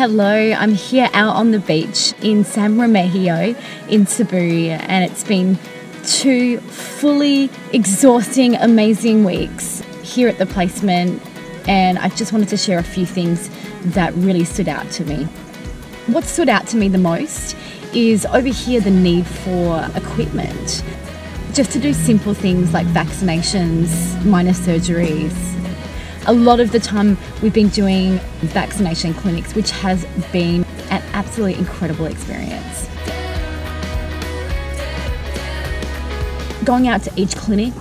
Hello, I'm here out on the beach in San Remigio in Cebu, and it's been two fully exhausting, amazing weeks here at the placement. And I just wanted to share a few things that really stood out to me. What stood out to me the most is over here the need for equipment just to do simple things like vaccinations, minor surgeries, a lot of the time we've been doing vaccination clinics, which has been an absolutely incredible experience. Going out to each clinic,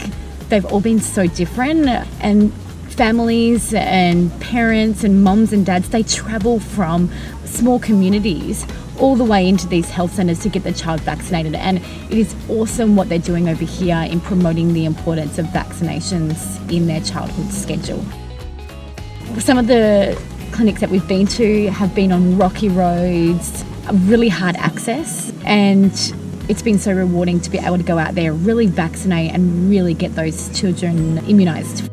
they've all been so different and families and parents and moms and dads they travel from small communities all the way into these health centres to get their child vaccinated and it is awesome what they're doing over here in promoting the importance of vaccinations in their childhood schedule some of the clinics that we've been to have been on rocky roads, really hard access, and it's been so rewarding to be able to go out there, really vaccinate, and really get those children immunised.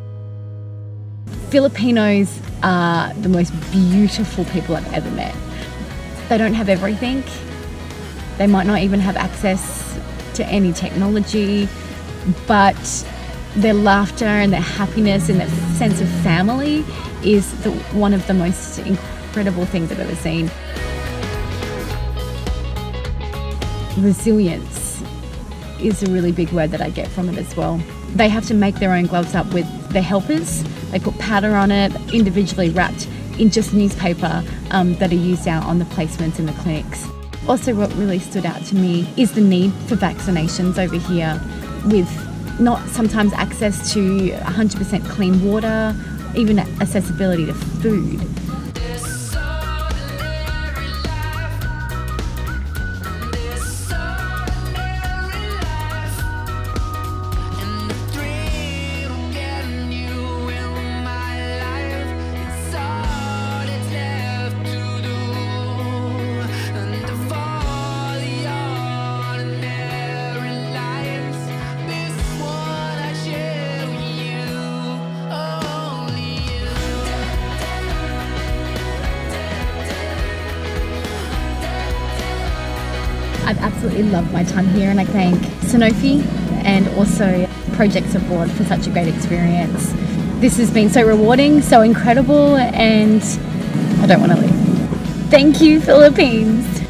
Filipinos are the most beautiful people I've ever met. They don't have everything, they might not even have access to any technology, but their laughter and their happiness and their sense of family is the, one of the most incredible things I've ever seen. Resilience is a really big word that I get from it as well. They have to make their own gloves up with their helpers. They put powder on it, individually wrapped in just newspaper um, that are used out on the placements in the clinics. Also, what really stood out to me is the need for vaccinations over here with not sometimes access to 100% clean water, even accessibility to food. I've absolutely loved my time here and I thank Sanofi and also Projects Abroad for such a great experience. This has been so rewarding, so incredible, and I don't want to leave. Thank you, Philippines.